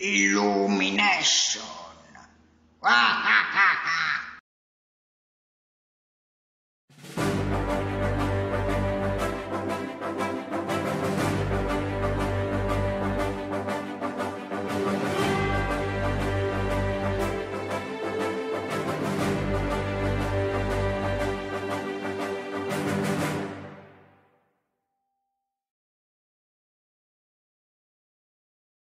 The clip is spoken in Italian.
Illumination. Ah, ah, ah.